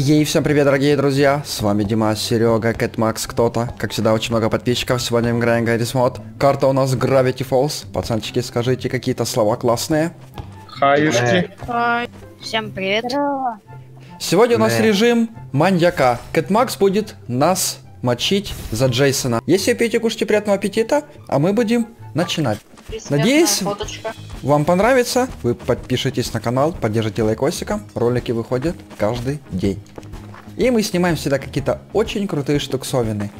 Ей, всем привет, дорогие друзья! С вами Димас, Серега, Кэтмакс, кто-то. Как всегда, очень много подписчиков. Сегодня мы играем Гаррис Мод. Карта у нас Gravity Falls. Пацанчики, скажите какие-то слова классные. Хаюшки. Всем привет. Здорово. Сегодня у нас Да. режим маньяка. Кэтмакс будет нас мочить за Джейсона. Если пейте, кушайте приятного аппетита, а мы будем начинать. Надеюсь, Фоточка. Вам понравится, вы подпишитесь на канал, поддержите лайкосиком, ролики выходят каждый день. И мы снимаем всегда какие-то очень крутые штуксовины.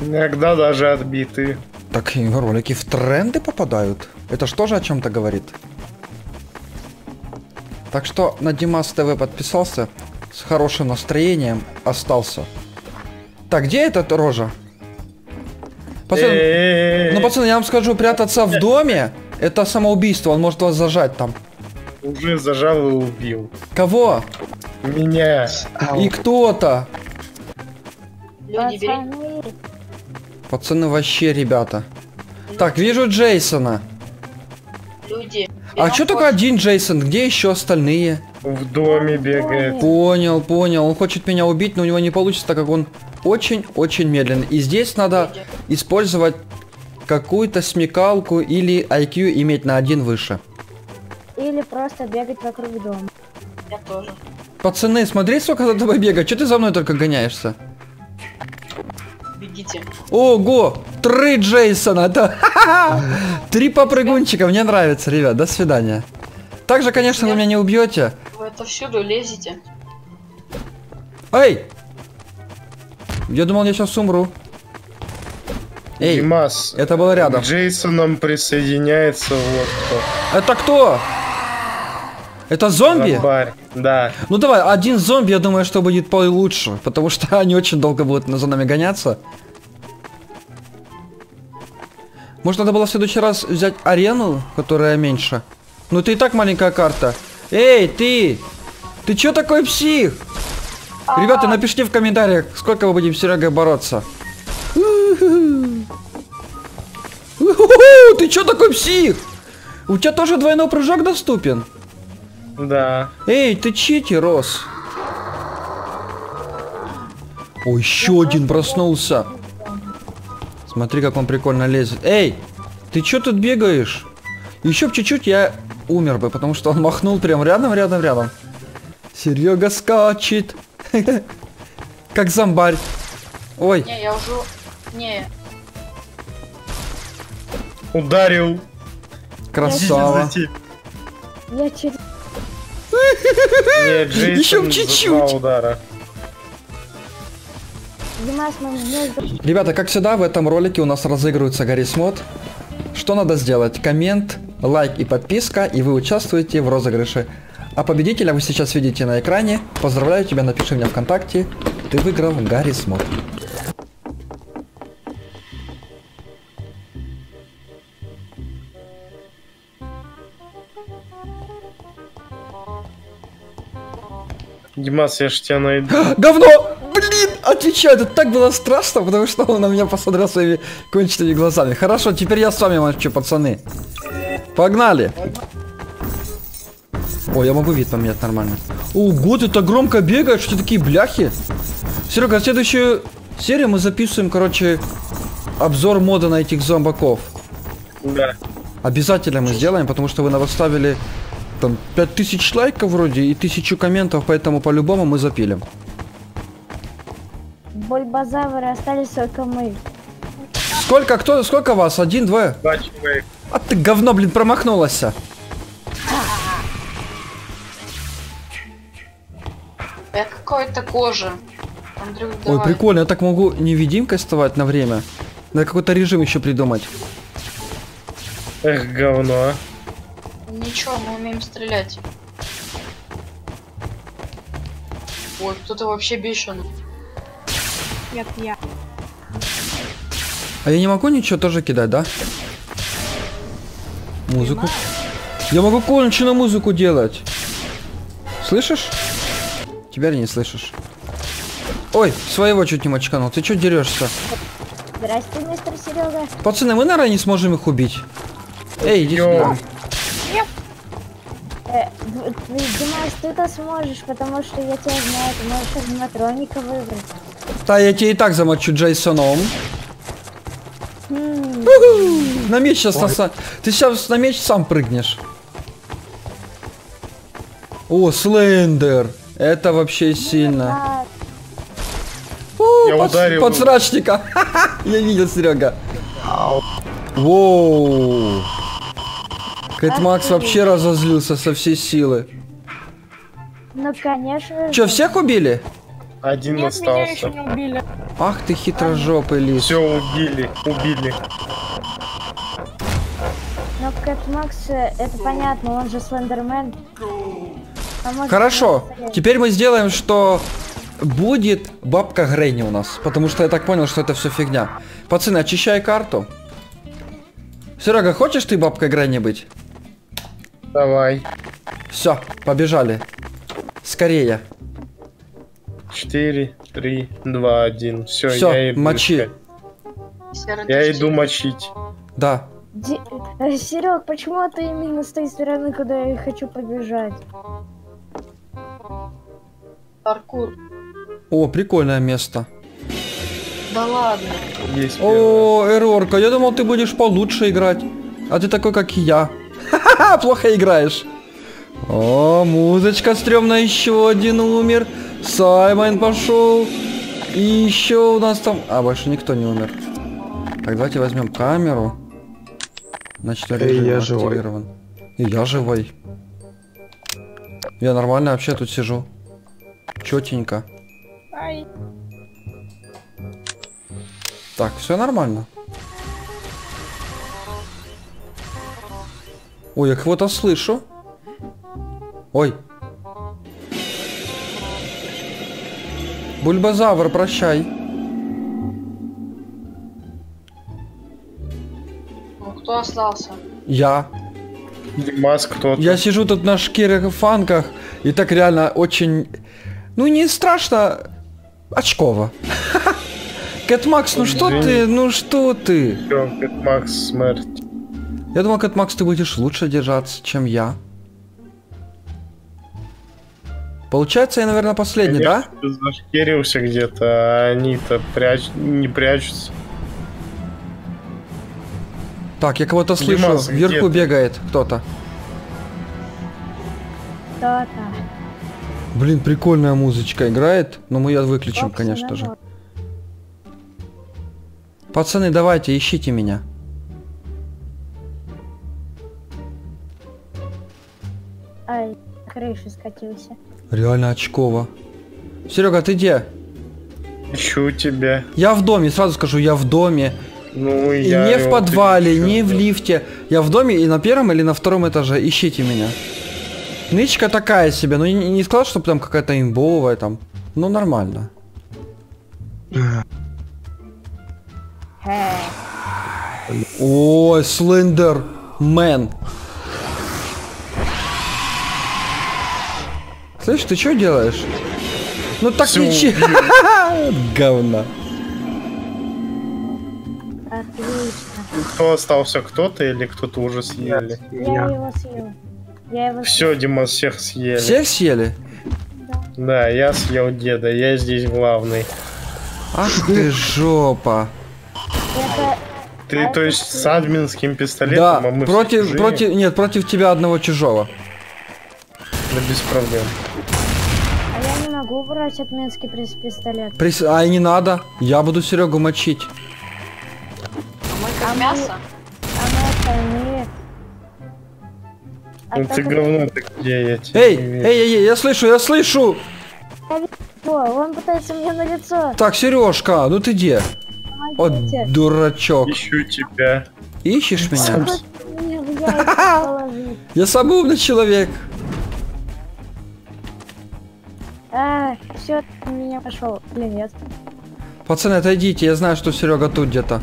Иногда даже отбитые. Так и ролики в тренды попадают. Это что же о чем-то говорит? Так что на Димас ТВ подписался, с хорошим настроением остался. Так, где этот рожа? Пацан, Э-э-э. ну пацаны, я вам скажу, прятаться в доме, это самоубийство, он может вас зажать там. Уже зажал и убил. Кого? Меня. И кто-то. Пацаны, Пацаны вообще, ребята. Так, вижу Джейсона. Люди. А что только один Джейсон? Где еще остальные? В доме бегает. Понял, понял. Он хочет меня убить, но у него не получится, так как он очень-очень медленный. И здесь надо использовать какую-то смекалку или IQ иметь на один выше. или просто бегать вокруг дома. Я тоже. Пацаны, смотри, сколько за тобой бегать. Че ты за мной только гоняешься? Бегите. Ого! Три Джейсона! Это три попрыгунчика. Мне нравится, ребят. До свидания. Также, конечно, вы меня не убьете. Вы это всюду лезете. Эй! Я думал, я сейчас умру. Эй, Димас. это было рядом. К Джейсоном присоединяется вот кто. Это кто? Это зомби? Зомбарь. Да. Ну давай, один зомби, я думаю, что будет получше, потому что они очень долго будут за нами гоняться. Может, надо было в следующий раз взять арену, которая меньше? Ну ты и так маленькая карта. Эй, ты! Ты чё такой псих? Ребята, напишите в комментариях, сколько мы будем с Серегой бороться. Ты чё такой псих? У тебя тоже двойной прыжок доступен? Да. Эй, ты читер, Рос. О, еще один проснулся. Смотри, как он прикольно лезет. Эй, ты чё тут бегаешь? Еще б чуть-чуть я умер бы, потому что он махнул прям рядом, рядом, рядом. Серега скачет. Как зомбарь. Ой, Не, я уже... Не, Ударил. красава. Я через... Нет, Еще чуть-чуть. два удара. Ребята, как всегда, в этом ролике у нас разыгрывается Гаррис Мод. Что надо сделать? Коммент, лайк и подписка, и вы участвуете в розыгрыше. А победителя вы сейчас видите на экране. Поздравляю тебя, напиши мне ВКонтакте. Ты выиграл Гаррис Мод. Димас, я ж тебя найду. Говно! Блин, отвечаю, это так было страшно, потому что он на меня посмотрел своими конченными глазами. Хорошо, теперь я с вами мочу, пацаны. Погнали! О, я могу вид поменять нормально. Ого, ты так громко бегаешь, что такие бляхи? Серега, следующую серию мы записываем, короче, обзор мода на этих зомбаков. Да. Обязательно мы сделаем, потому что вы навоставили там 5000 лайков вроде и 1000 комментов, поэтому по-любому мы запилим. Бульбазавры остались только мы. Сколько, кто, сколько вас? Один, два? Два человека. А ты говно, блин, промахнулась. Какой-то кожа. Андрюх, Ой, давай. прикольно, я так могу невидимкой вставать на время. Надо какой-то режим еще придумать. Эх, говно. а. Ничего, мы умеем стрелять. Ой, кто-то вообще бешеный. А я не могу ничего тоже кидать, да? Музыку. Я могу конченую музыку делать. Слышишь? Теперь не слышишь. Ой, своего чуть не мочканул. Ты что дерешься? Здрасте, мистер Серега. Пацаны, мы, наверное, не сможем их убить. Эй, иди сюда. Э, ты, Димас, ты-то сможешь, потому что я тебя знаю, ты можешь аниматроника выбрать. Да, я тебе и так замочу Джейсоном. М, На меч сейчас Ты сейчас на меч сам прыгнешь. О, Слендер. Это вообще сильно. О, Я под- ударил. Подсрачника. Я видел, Серега. Воу. Кэт Макс вообще разозлился со всей силы. ну конечно. Че, всех убили? Один Нет, меня еще остался. не убили. Ах ты хитрожопый лис. Все убили, убили. Но Кэт Макс, э, это понятно, он же Слендермен. А Хорошо, теперь мы сделаем, что будет бабка Гренни у нас. Потому что я так понял, что это все фигня. Пацаны, очищай карту. Серега, хочешь ты бабкой Гренни быть? Давай. Все, побежали. Скорее. 4, 3, 2, 1. Все, Всё, я иду мочи. искать. Я иду мочить. Да. Ди- э, Серег, почему ты именно с той стороны, куда я хочу побежать? Паркур. О, прикольное место. Да ладно. Есть. О, Эрорка, я думал, ты будешь получше играть. А ты такой, как и я. Ха-ха, плохо играешь. О, музычка стрёмная, еще один умер. Саймон пошел. И еще у нас там... А, больше никто не умер. Так, давайте возьмем камеру. Значит, И режим я живой. активирован. И я живой. Я нормально вообще тут сижу. Четенько. Ай. Так, все нормально. Ой, я кого-то слышу. Ой. Бульбазавр, прощай. Ну кто остался? Я. Димас кто-то. Я сижу тут на шкире фанках, и так реально очень... Ну, не страшно, очково. Кэт Макс, ну что ты, ну что ты? Всё, Кэт Макс смерть. Я думал, Кэт Макс, ты будешь лучше держаться, чем я. Получается, я, наверное, последний, да? Конечно, ты зашкерился где-то, а они-то пряч... не прячутся. Так, я кого-то слышу. Вверху бегает кто-то. Кто-то. Блин, прикольная музычка играет. Но мы ее выключим, Фокси конечно же. Пацаны, давайте, ищите меня. Ай, крыша скатился. Реально очково. Серега, ты где? Ищу тебя. Я в доме, сразу скажу, я в доме. Ну, и я не в подвале, не в лифте. Я в доме и на первом или на втором этаже. Ищите меня. Нычка такая себе, но не, не сказал, что прям какая-то имбовая там. Ну, нормально. Хе. Ой, Слендер Мэн. Слышь, ты что делаешь? Ну так ничего. Говна. Отлично. Кто остался, кто-то или кто-то уже съели? Я Я. его съел. Я его Все, Димас, всех съели. Всех съели? Да, я съел деда, я здесь главный. Ах ты жопа. Это... Ты, А то есть, с админским пистолетом, Да, а мы против, против, нет, против тебя одного чужого. Да без проблем. А я не могу брать прис- пистолет. Прис... Ай, не надо. Я буду Серегу мочить. Мы как мясо? А мы Ну ты говно, ты где я тебя Эй, эй, эй, эй, я слышу, я слышу. О, он пытается мне на лицо. Так, Сережка, ну ты где? О, Помогите. дурачок. Ищу тебя. Ищешь меня? Я самый умный человек. А, все, меня пошел. Блин, я... Пацаны, отойдите, я знаю, что Серега тут где-то.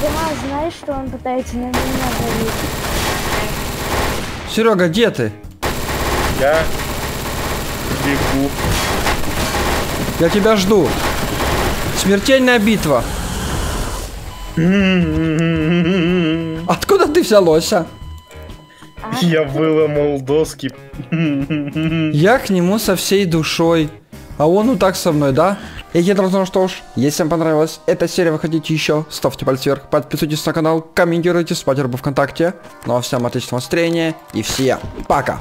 Дима, знаешь, что он пытается на меня давить? Серега, где ты? Я бегу. Я тебя жду. Смертельная битва. Откуда ты взялся? А, Я выломал доски. Я к нему со всей душой. А он вот так со мной, да? Я ну что ж, если вам понравилась эта серия, вы хотите еще, ставьте палец вверх, подписывайтесь на канал, комментируйте, спать в ВКонтакте. Ну а всем отличного настроения и всем пока!